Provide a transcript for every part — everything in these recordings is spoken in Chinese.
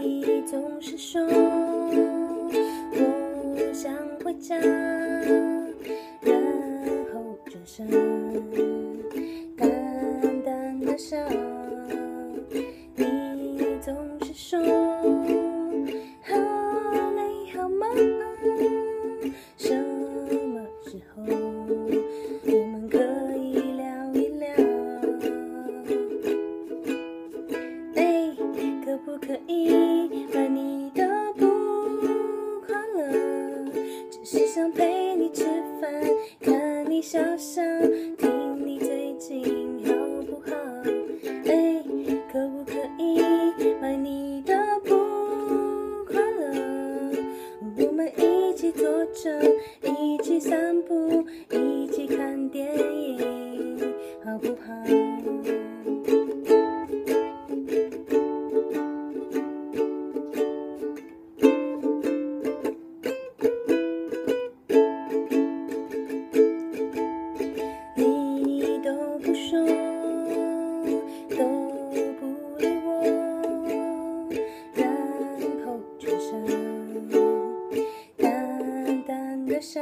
你总是说我想回家，然后转身淡淡的笑。可以把你的不快乐，只是想陪你吃饭，看你笑笑，听你最近好不好？哎，可不可以买你的不快乐，我们一起坐着，一起散步，一起看电影，好不好？的笑。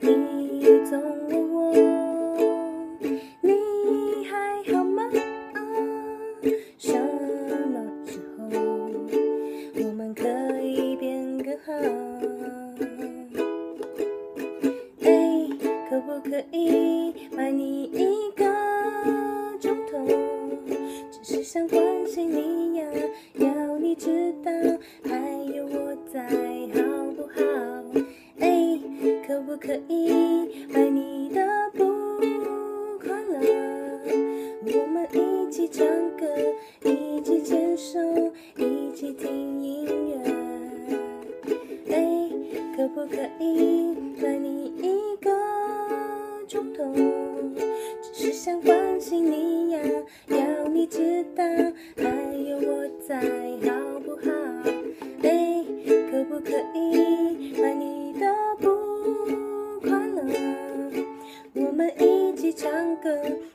你总问我，你还好吗？什么时候我们可以变更好？哎，可不可以买你一个可不可以买你的不快乐？我们一起唱歌，一起牵手，一起听音乐。哎，可不可以买你一个钟头？只是想关心你唱歌，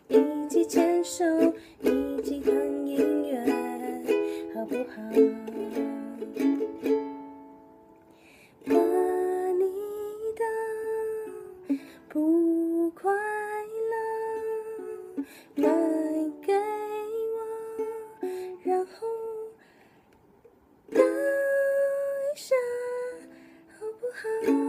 一起牵手，一起看音乐，好不好？把你的不快乐买给我，然后等一下，好不好？